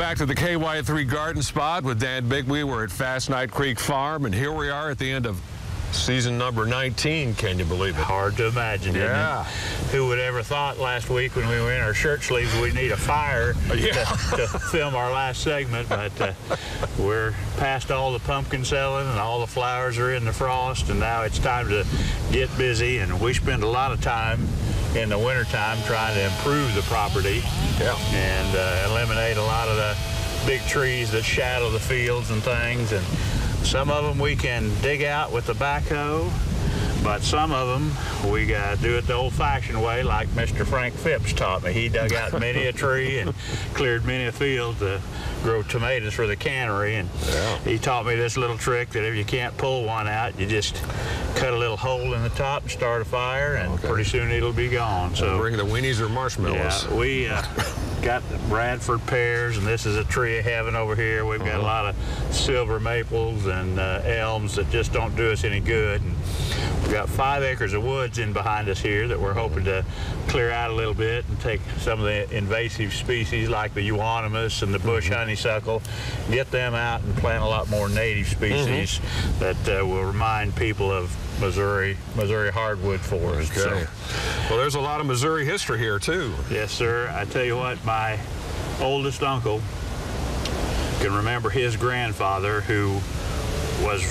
back to the KY3 Garden Spot with Dan Bigbee. We're at Fassnight Creek Farm, and here we are at the end of season number 19. Can you believe it? Hard to imagine, Yeah. Who would ever thought last week when we were in our shirt sleeves we'd need a fire Yeah. to, to film our last segment, but uh, we're past all the pumpkin selling and all the flowers are in the frost, and now it's time to get busy, and we spend a lot of time in the wintertime trying to improve the property Yeah. and uh, eliminate a lot of the big trees that shadow the fields and things. And some of them we can dig out with the backhoe, but some of them we got to do it the old-fashioned way, like Mr. Frank Phipps taught me. He dug out many a tree and cleared many a field to grow tomatoes for the cannery. And Yeah. he taught me this little trick that if you can't pull one out, you just cut a little hole in the top and start a fire, and Okay. pretty soon it'll be gone. So. Bring the weenies or marshmallows. Yeah, we uh, got the Bradford pears, and this is a tree of heaven over here. We've got a lot of silver maples and uh, elms that just don't do us any good. And we've got five acres of woods in behind us here that we're hoping to clear out a little bit and take some of the invasive species like the euonymus and the bush honeysuckle, get them out and plant a lot more native species that uh, will remind people of Missouri, Missouri hardwood forests. So- Well, there's a lot of Missouri history here, too. Yes, sir. I tell you what, my oldest uncle can remember his grandfather who was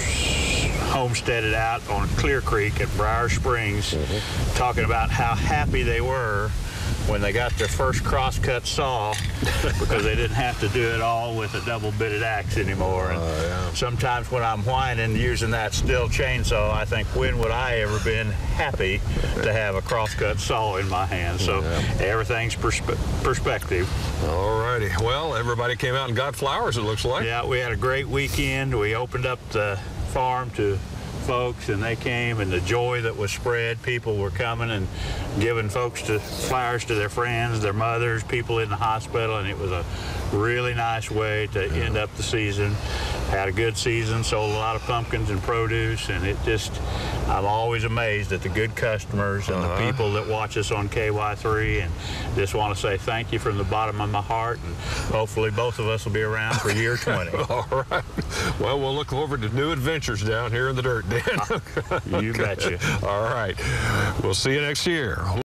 homesteaded out on Clear Creek at Briar Springs, mm-hmm. talking about how happy they were when they got their first crosscut saw because they didn't have to do it all with a double bitted axe anymore. And oh, yeah. sometimes when I'm whining using that Stihl chainsaw, I think when would I ever been happy to have a crosscut saw in my hand? So everything's perspe- perspective. All righty. Well, everybody came out and got flowers, it looks like. Yeah, we had a great weekend. We opened up the farm to folks and they came and the joy that was spread people were coming and giving folks to flowers to their friends their mothers people in the hospital and it was a really nice way to end up the season had a good season sold a lot of pumpkins and produce and it just i'm always amazed at the good customers and Uh-huh. the people that watch us on ky3 and just want to say thank you from the bottom of my heart and hopefully both of us will be around for year 20 All right. Well, we'll look forward to new adventures down here in the dirt, Dan. You betcha. All right. We'll see you next year.